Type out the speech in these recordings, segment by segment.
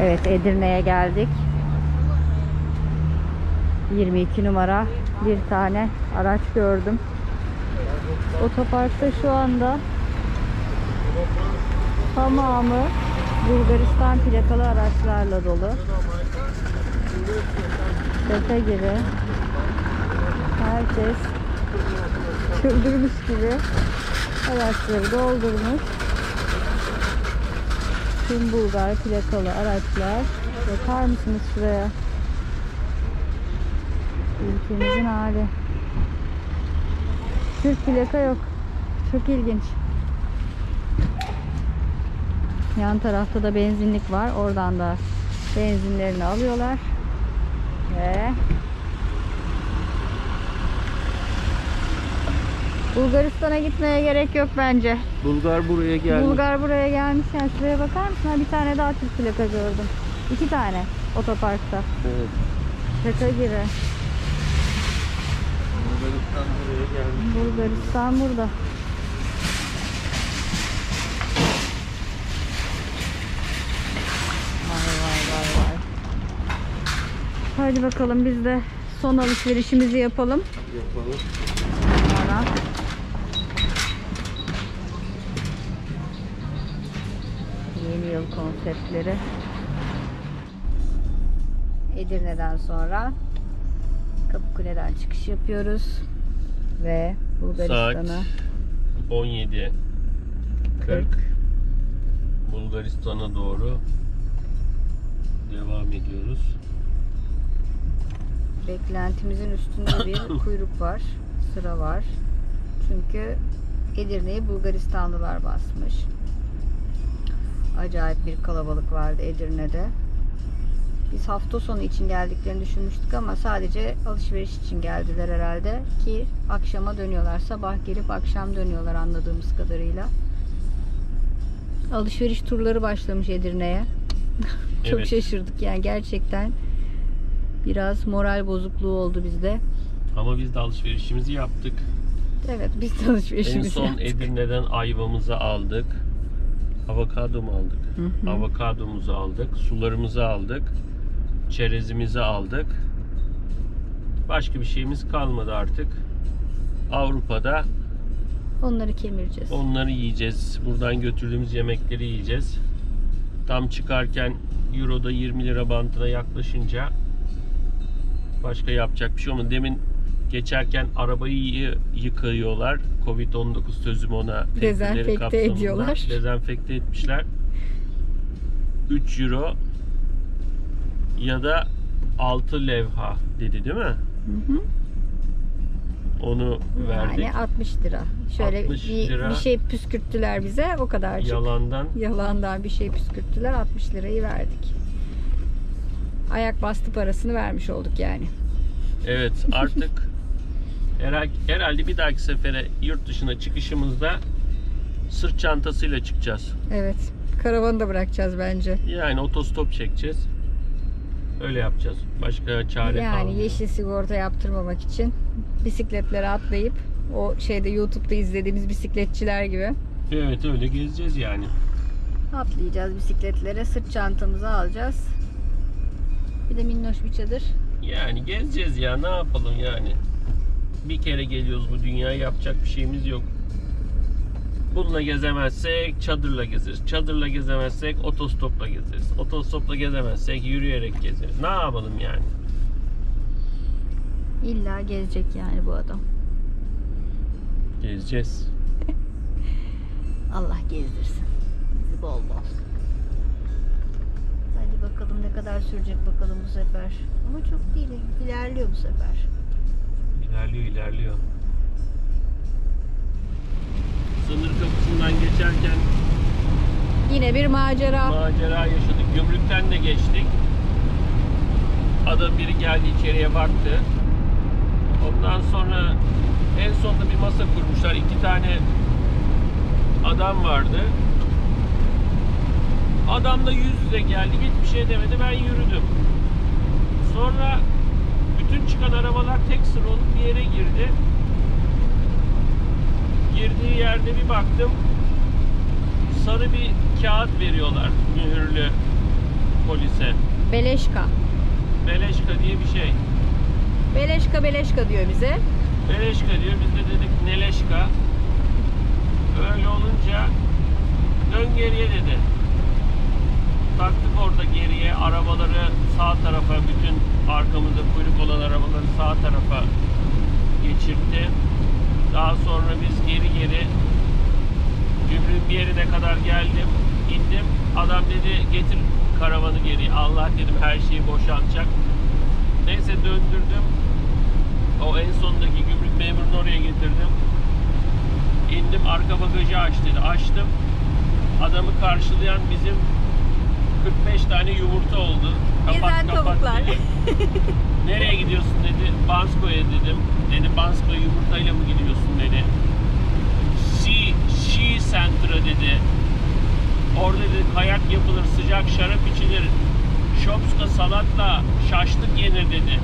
Evet Edirne'ye geldik. 22 numara bir tane araç gördüm. Otoparkta şu anda tamamı Bulgaristan plakalı araçlarla dolu. Şaka gibi. Herkes çıldırmış gibi araçları doldurmuş. Tüm Bulgar plakalı araçlar. Bakar mısınız şuraya? Ülkemizin hali. Türk plaka yok. Çok ilginç. Yan tarafta da benzinlik var. Oradan da benzinlerini alıyorlar. Ve Bulgaristan'a gitmeye gerek yok bence. Bulgar buraya geldi. Bulgar buraya gelmişken şuraya bakar mısın? Ha, bir tane daha Türk plaka gördüm. İki tane otoparkta. Evet. Şaka gibi. Bulgaristan buraya geldi. Bulgaristan burada. Vay vay vay vay. Hadi bakalım biz de son alışverişimizi yapalım. Yapalım. Sonra yeni yıl konseptleri Edirne'den sonra Kapıkule'den çıkış yapıyoruz ve Bulgaristan'a Saat 17. 40. Bulgaristan'a doğru devam ediyoruz. beklentimizin üstünde bir kuyruk var, sıra var. Çünkü Edirne'yi Bulgaristanlılar basmış. Acayip bir kalabalık vardı Edirne'de. Biz hafta sonu için geldiklerini düşünmüştük ama sadece alışveriş için geldiler herhalde ki akşama dönüyorlar. Sabah gelip akşam dönüyorlar anladığımız kadarıyla. Alışveriş turları başlamış Edirne'ye. Çok Evet. şaşırdık yani gerçekten biraz moral bozukluğu oldu bizde. Ama biz de alışverişimizi yaptık. Evet biz de En alışverişimizi son yaptık. Edirne'den ayvamızı aldık. Avokado mu aldık? Hı hı. Avokadomuzu aldık. Sularımızı aldık. Çerezimizi aldık. Başka bir şeyimiz kalmadı artık. Avrupa'da Onları kemireceğiz. onları yiyeceğiz. Buradan götürdüğümüz yemekleri yiyeceğiz. Tam çıkarken Euro'da 20 lira bantına yaklaşınca başka yapacak bir şey olmadı. Demin geçerken arabayı yıkıyorlar. Covid-19 sözüm ona Dezenfekte ediyorlar. Dezenfekte etmişler. 3 euro ya da 6 levha dedi değil mi? Hı hı. Onu verdik. Yani 60 lira. Şöyle 60 bir, lira. bir şey püskürttüler bize o kadarcık. Yalandan Yalandan bir şey püskürttüler 60 lirayı verdik. Ayak bastı parasını vermiş olduk yani. Evet artık herhalde, bir dahaki sefere yurt dışına çıkışımızda sırt çantasıyla çıkacağız. Evet. Karavanı da bırakacağız bence. Yani otostop çekeceğiz. Öyle yapacağız. Başka çare yani kalmıyor. yeşil sigorta yaptırmamak için bisikletlere atlayıp o şeyde YouTube'da izlediğimiz bisikletçiler gibi Evet öyle gezeceğiz yani. atlayacağız bisikletlere. Sırt çantamızı alacağız. Bir de minnoş bir çadır. Yani gezeceğiz ya ne yapalım yani. Bir kere geliyoruz bu dünyaya yapacak bir şeyimiz yok. Bununla gezemezsek çadırla gezeriz. Çadırla gezemezsek otostopla gezeriz. Otostopla gezemezsek yürüyerek gezeriz. Ne yapalım yani? İlla gezecek yani bu adam. Gezeceğiz. Allah gezdirsin. Bizi bol bol. Hadi bakalım ne kadar sürecek bakalım bu sefer. Ama çok değil. ilerliyor bu sefer. İlerliyor ilerliyor. Sınır kapısından geçerken Yine bir macera. macera yaşadık. Gümrükten de geçtik. Adam biri geldi içeriye baktı. Ondan sonra en sonunda bir masa kurmuşlar. İki tane adam vardı. Adamla yüz yüze geldik. Hiçbir şey demedi. Ben yürüdüm. Sonra bütün çıkan arabalar tek sıra olup bir yere girdi. Girdiği yerde bir baktım. Sarı bir kağıt veriyorlar mühürlü. polise. Beleşka. Beleşka diye bir şey. Beleşka beleşka diyor bize. Beleşka diyor. Biz de dedik neleşka. Öyle olunca dön geriye dedi. Taktık orada geriye arabaları sağ tarafa bütün arkamızda kuyruk olan arabaları sağ tarafa geçirdi. Daha sonra biz geri geri gümrüğün bir yerine kadar geldim. indim. Adam dedi getir karavanı geri. Allah dedim her şeyi boşaltacak. Neyse döndürdüm. O en sondaki gümrük memurunu oraya getirdim. İndim arka bagajı aç dedi. Açtım. Adamı karşılayan bizim 45 tane yumurta oldu. Gezen tavuklar. dedi. Nereye gidiyorsun dedi. Bansko'ya dedim. Dedi Bansko yumurtayla mı gidiyorsun dedi. She, she Center'a dedi. Orada dedi kayak yapılır, sıcak şarap içilir. Şopska salatla şaşlık yenir dedi.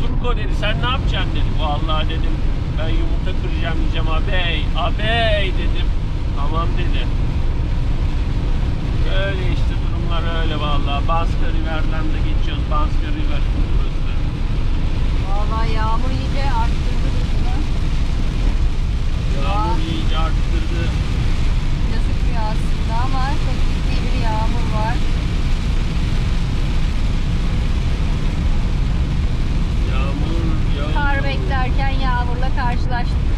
Turko dedi sen ne yapacaksın dedi. Vallahi dedim ben yumurta kıracağım diyeceğim ağabey. Ağabey dedim. Tamam dedi. Öyle işte durumlar öyle vallahi. Banska River'den de geçiyoruz. Banska River burası. Vallahi yağmur iyice arttırdı hızını. Yağmur iyice arttırdı. Gözükmüyor aslında ama çok ciddi bir yağmur var. Yağmur, yağmur. Kar beklerken yağmurla karşılaştık.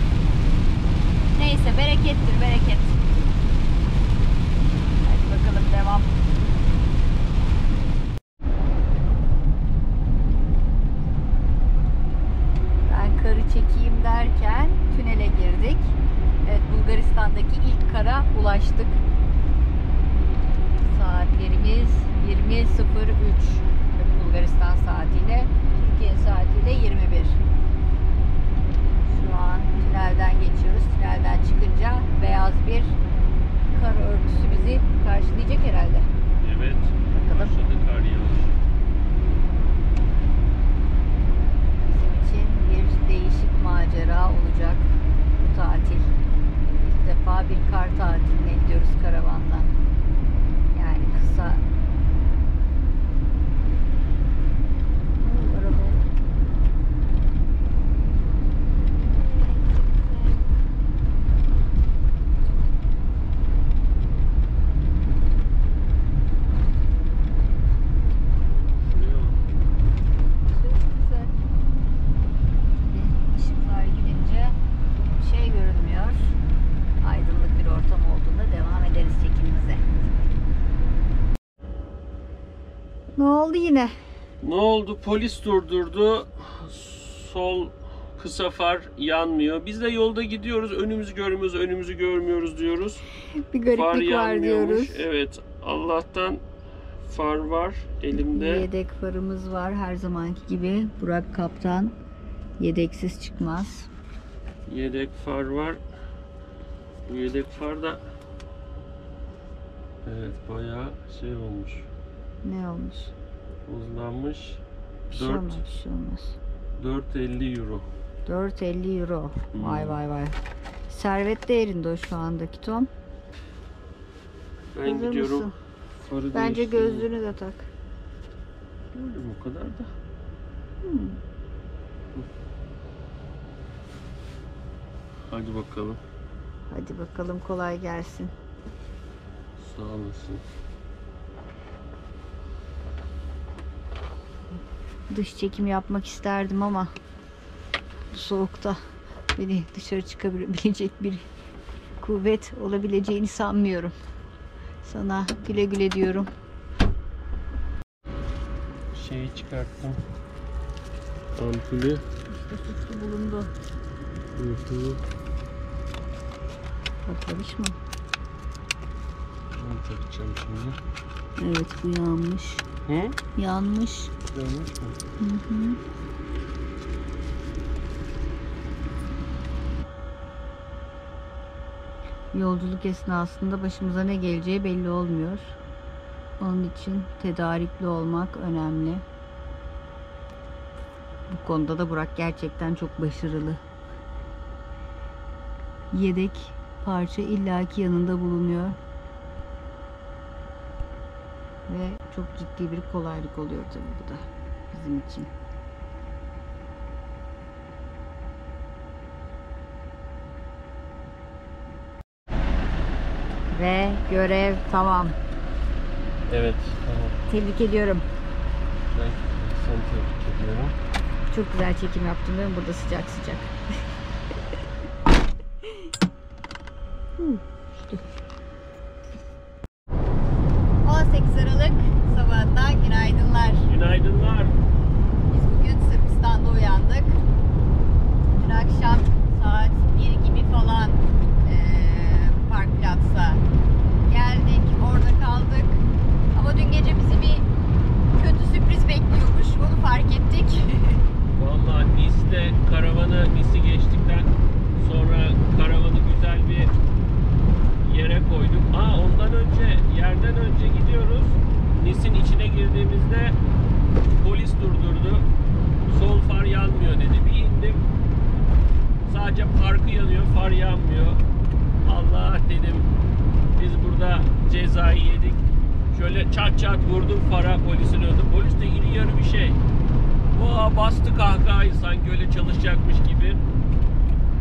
Neyse berekettir bereket. Hadi bakalım devam. Ben karı çekeyim derken tünele girdik. Evet Bulgaristan'daki ilk kara ulaştık. Saatlerimiz 20.03 Bulgaristan saatiyle. Türkiye saatiyle 21. Şu an tünelden geçiyoruz. Tünelden çıkınca beyaz bir kar örtüsü bizi karşılayacak herhalde. Evet. Bakalım. Başladı kar yağış. Bizim için bir değişik macera olacak bu tatil. İlk defa bir kar tatiline gidiyoruz karavanla. Yani kısa. Oo, araba. Şuraya bak. Çok güzel. Bir Işıklar gidince bir şey görünmüyor. Aydınlık bir ortam olduğunda devam ederiz çekimimize. Ne oldu yine? Ne oldu? Polis durdurdu. Sol kısa far yanmıyor. Biz de yolda gidiyoruz. Önümüzü görmüyoruz, önümüzü görmüyoruz diyoruz. Bir Far gariplik var yanmıyormuş. diyoruz. Evet. Allah'tan far var elimde. Yedek farımız var her zamanki gibi. Burak kaptan yedeksiz çıkmaz. Yedek far var. Bu yedek far da Evet bayağı şey olmuş. Ne olmuş? Buzlanmış. Bir şey 4 olmaz, bir şey olmaz. 4.50 euro. 4.50 euro. Hmm. Vay vay vay. Servet değerinde o şu andaki Tom. Ben Hazır gidiyorum. mısın? Farı Bence değiştireyim. gözlüğünü de tak. Öyle o kadar da. Hmm. Hadi bakalım. Hadi bakalım kolay gelsin. Sağ olasın. Dış çekim yapmak isterdim ama bu soğukta beni dışarı çıkabilecek bir kuvvet olabileceğini sanmıyorum. Sana güle güle diyorum. Şeyi çıkarttım. Ampulü. İşte suçlu bulundu. Hı hı. Patlamış mı? Onu takacağım şimdi. Evet bu yanmış. Hı? Yanmış. Yanlış mı? Hı hı. Yolculuk esnasında başımıza ne geleceği belli olmuyor. Onun için tedarikli olmak önemli. Bu konuda da Burak gerçekten çok başarılı. Yedek parça illaki yanında bulunuyor. Ve çok ciddi bir kolaylık oluyor tabii bu da bizim için. Ve görev tamam. Evet. Tamam. Tebrik ediyorum. Ben seni tebrik ediyorum. Çok güzel çekim yaptım değil mi? Burada sıcak sıcak. Hmm, işte. 18 Aralık sabahından günaydınlar. Günaydınlar. Biz bugün Sırbistan'da uyandık. Dün akşam saat 1 gibi falan eee Park Platz'a geldik. Orada kaldık. Ama dün gece bizi bir kötü sürpriz bekliyormuş. Onu fark ettik. Vallahi Nice'de karavanı Nice'i geçtikten sonra karavanı güzel bir yere koyduk. Aa ondan önce yerden önce gidiyoruz. Nice'in içine girdiğimizde polis durdurdu. Sol far yanmıyor dedi. Bir indim. Sadece parkı yanıyor, far yanmıyor. Allah dedim. Biz burada cezayı yedik. Şöyle çat çat vurdum fara polisin önünde. Polis de iri yarı bir şey. Bastı kahkahayı sanki öyle çalışacakmış gibi.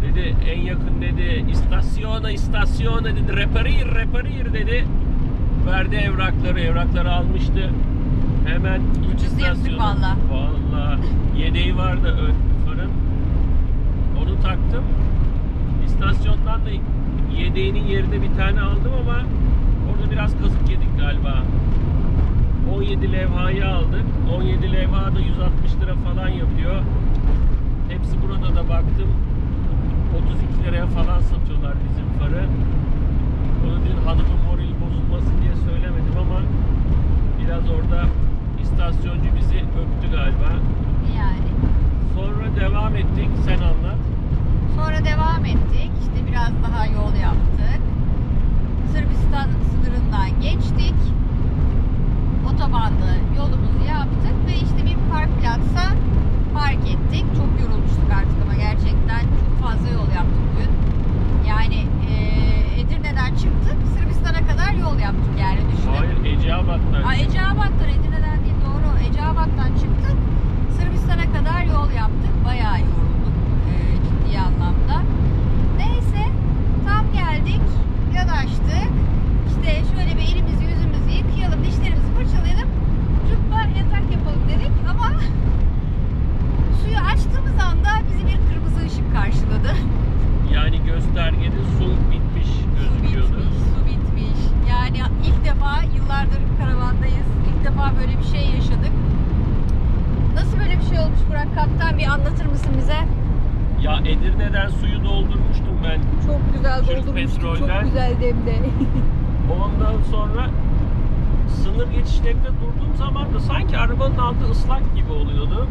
Dedi en yakın dedi istasyona istasyona dedi reparir reparir dedi. Verdi evrakları evrakları almıştı. Hemen Ucuz yaptık istasyona- valla. Valla yedeği vardı ön farın. Onu taktım. İstasyondan da yedeğinin yerine bir tane aldım ama orada biraz kazık yedik galiba. 17 levhayı aldık. 17 levha da 160 lira falan yapıyor. Hepsi burada da baktım. 32 liraya falan satıyorlar bizim farı. Onu dün hanımın morali bozulmasın diye söylemedim ama biraz orada istasyoncu bizi öptü galiba. Yani. Sonra devam ettik. Sen anlat. Sonra devam ettik. İşte biraz daha yol yaptık. Sırbistan sınırından geçtik. Otobanlı yolumuzu yaptık ve işte bir park platsa park ettik. Çok yorulmuştuk artık ama gerçekten çok fazla yol yaptık dün. Yani eee, Edirne'den çıktık. Sırbistan'a kadar yol yaptık yani düşünün. Hayır Eceabat'tan. Aa, Eceabat'tan Edirne'den değil doğru. Eceabat'tan çıktık. Sırbistan'a kadar yol yaptık. Bayağı yorulduk e, ciddi anlamda. Neyse tam geldik. Yanaştık. İşte şöyle bir elimizi yüzümüzü yıkayalım, dişlerimizi fırçalayalım. Cuppa yatak yapalım dedik ama suyu açtığımız anda bizi bir kırmızı ışık karşıladı. Yani göstergede su bitmiş gözüküyordu. Bitmiş, su bitmiş. Yani ilk defa yıllardır karavandayız. İlk defa böyle bir şey yaşadık. Nasıl böyle bir şey olmuş Burak Kaptan bir anlatır mısın bize? Ya Edirne'den suyu doldurmuştum ben. Çok güzel Türk doldurmuştuk. Petrol'den. Çok güzeldi hem de. Ondan sonra sınır geçişlerinde durduğum zaman da sanki arabanın altı ıslak gibi oluyordu.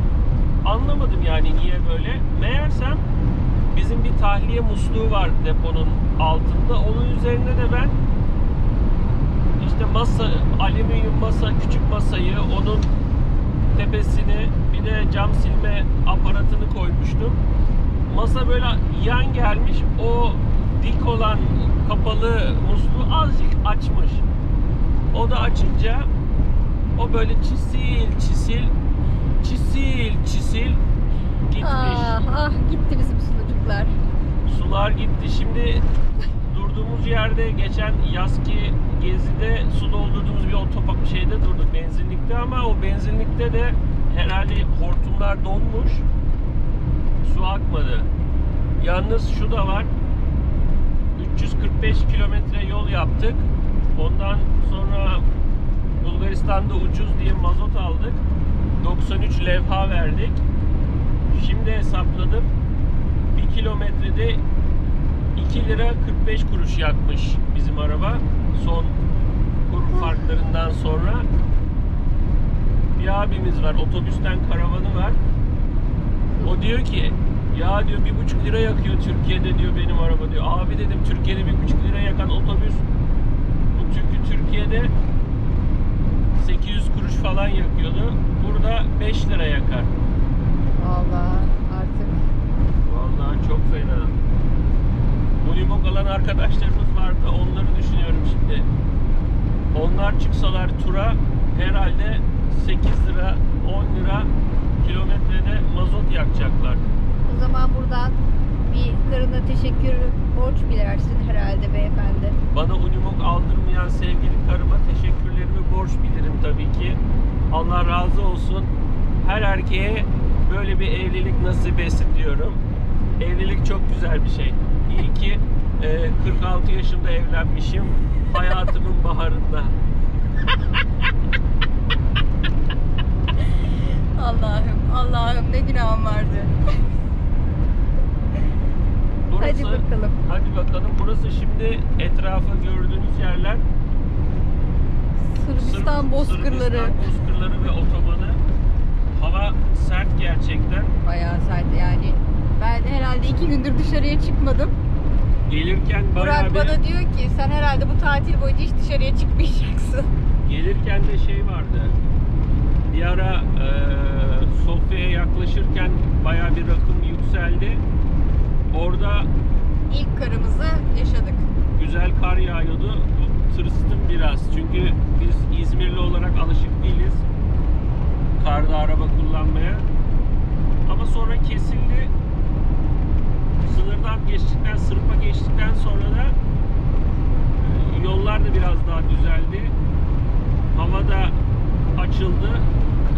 Anlamadım yani niye böyle. Meğersem bizim bir tahliye musluğu var deponun altında. Onun üzerine de ben işte masa, alüminyum masa, küçük masayı, onun tepesini bir de cam silme aparatını koymuştum. Masa böyle yan gelmiş. O dik olan kapalı musluğu azıcık açmış. O da açınca o böyle çisil çisil çisil çisil gitmiş. ah ah gitti bizim sunucuklar. Sular gitti. Şimdi durduğumuz yerde geçen yazki gezide su doldurduğumuz bir otopark şeyde durduk benzinlikte ama o benzinlikte de herhalde hortumlar donmuş. Su akmadı. Yalnız şu da var. 345 kilometre yol yaptık. Ondan sonra Bulgaristan'da ucuz diye mazot aldık. 93 levha verdik. Şimdi hesapladım. 1 kilometrede 2 lira 45 kuruş yakmış bizim araba. Son kur farklarından sonra. Bir abimiz var. Otobüsten karavanı var. O diyor ki ya diyor bir buçuk lira yakıyor Türkiye'de diyor benim araba diyor. Abi dedim Türkiye'de bir buçuk lira yakan otobüs. Bu çünkü Türkiye'de 800 kuruş falan yakıyordu. Burada 5 lira yakar. Vallahi arkadaşlarımız vardı. Onları düşünüyorum şimdi. Onlar çıksalar tura herhalde 8 lira 10 lira kilometrede mazot yakacaklar. O zaman buradan bir karına teşekkür borç bilersin herhalde beyefendi. Bana Unimog aldırmayan sevgili karıma teşekkürlerimi borç bilirim tabii ki. Allah razı olsun. Her erkeğe böyle bir evlilik nasip etsin diyorum. Evlilik çok güzel bir şey. İyi ki e, 46 yaşında evlenmişim. Hayatımın baharında. Allah'ım, Allah'ım ne günahım vardı. Hadi bakalım. Hadi bakalım. Burası şimdi etrafa gördüğünüz yerler Sırbistan Sırp- bozkırları. Sırbistan bozkırları ve otobanı. Hava sert gerçekten. Bayağı sert yani. Ben herhalde iki gündür dışarıya çıkmadım. Gelirken bayağı Burak bir... bana diyor ki sen herhalde bu tatil boyunca hiç dışarıya çıkmayacaksın. Gelirken de şey vardı. Bir ara e, Sofya'ya yaklaşırken bayağı bir rakım yükseldi. Orada İlk karımızı yaşadık. güzel kar yağıyordu. Tırstım biraz. Çünkü biz İzmirli olarak alışık değiliz. Karda araba kullanmaya. Ama sonra kesildi. Sınırdan geçtikten, Sırp'a geçtikten sonra da e, yollar da biraz daha düzeldi. Hava da açıldı.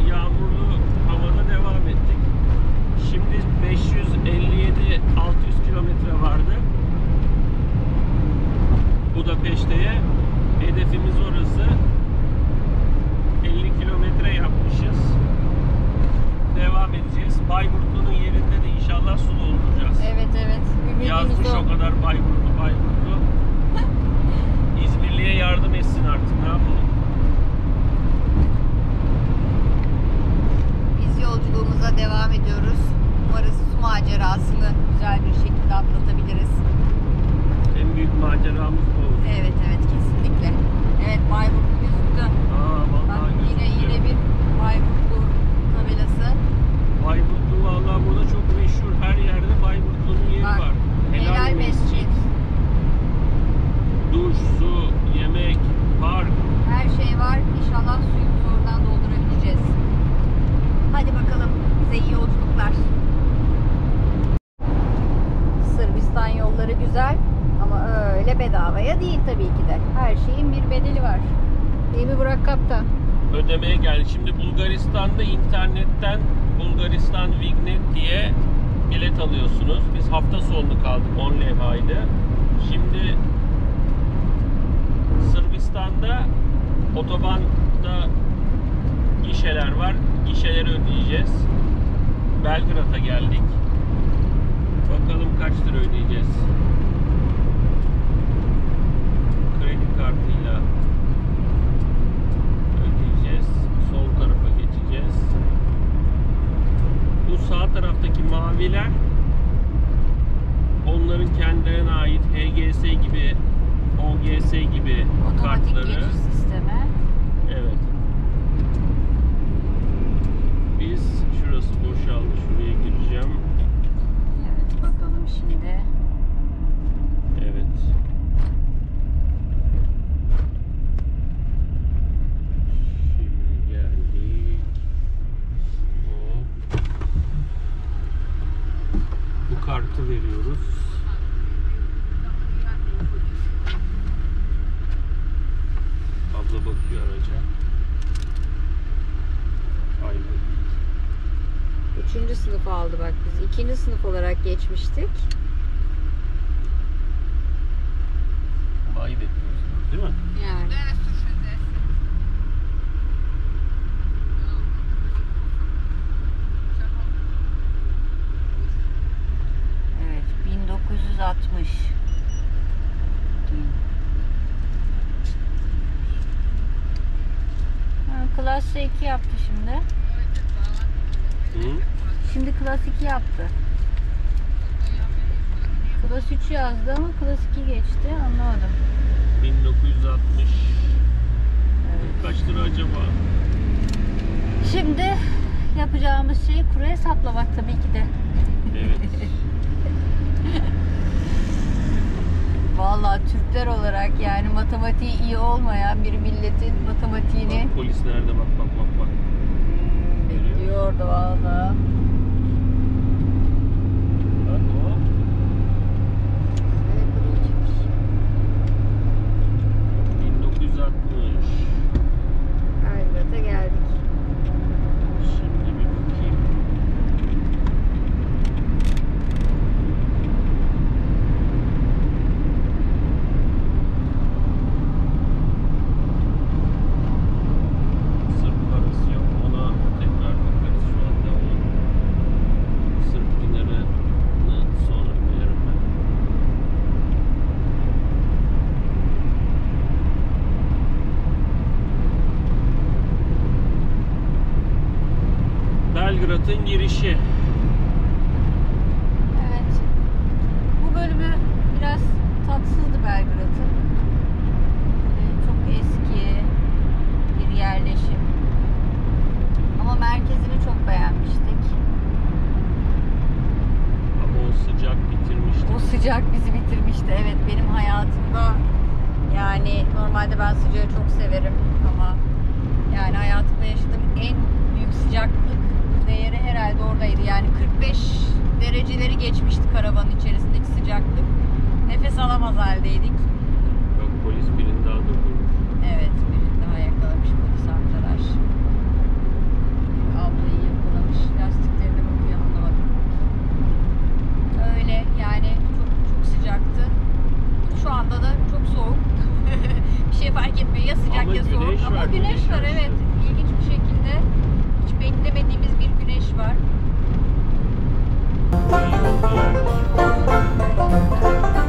Yağmurlu havada devam ettik. Şimdi 557 600 kilometre vardı. Budapeşte'ye. Hedefimiz orası. 50 kilometre yapmışız. Devam edeceğiz. Bayburtlu'nun yerinde de inşallah su dolduracağız. Evet evet. Yazmış o. kadar Bayburtlu Bayburtlu. İzmirli'ye yardım etsin artık ne yapalım. Biz yolculuğumuza devam ediyoruz. Umarız su macerasını güzel bir şekilde atlatabiliriz. En büyük maceramız bu olsun. Evet evet kesinlikle. Evet Bayburtlu gözüktü. Aa Bak vallahi yine gözüküyor. yine bir tabelası. Bayburtlu vallahi burada çok meşhur. Her yerde Bayburtlu'nun yeri Bak, var. Helal Mescid. Duş, su, yemek, park. Her şey var. İnşallah suyumuzu oradan doldurabileceğiz. Hadi bakalım. Bize iyi yolculuklar. Sırbistan yolları güzel ama öyle bedavaya değil tabii ki de. Her şeyin bir bedeli var. Değil mi Burak Kaptan? ödemeye geldi. Şimdi Bulgaristan'da internetten Bulgaristan Vignet diye bilet alıyorsunuz. Biz hafta sonunu kaldık 10 levhaydı. Şimdi Sırbistan'da otobanda gişeler var. Gişeleri ödeyeceğiz. Belgrad'a geldik. Bakalım kaç lira ödeyeceğiz. Kredi kartıyla ödeyeceğiz. Sol tarafa geçeceğiz. Sağ taraftaki maviler onların kendilerine ait HGS gibi 2. sınıf olarak geçmiştik. Şimdi klas 2 yaptı. Klas 3 yazdı ama klas 2 geçti anlamadım. 1960 Evet. kaç lira acaba? Şimdi yapacağımız şey kuru hesaplamak tabii ki de. Evet. Vallahi Türkler olarak yani matematiği iyi olmayan bir milletin matematiğini Bak, polis nerede bak bak bak bak. bekliyordu valla. это не реще. 45 dereceleri geçmişti karavanın içerisindeki sıcaklık. Nefes alamaz haldeydik. Bak polis birini daha durdurmuş. Evet, birini daha yakalamış polis amcalar. Ablayı yakalamış, lastiklerine bakıyor anlamadım. Öyle yani çok çok sıcaktı. Şu anda da çok soğuk. bir şey fark etmiyor ya sıcak Ama ya soğuk. güneş Ama var, güneş, var var evet. İlginç bir şekilde hiç beklemediğimiz bir güneş var. Thank you.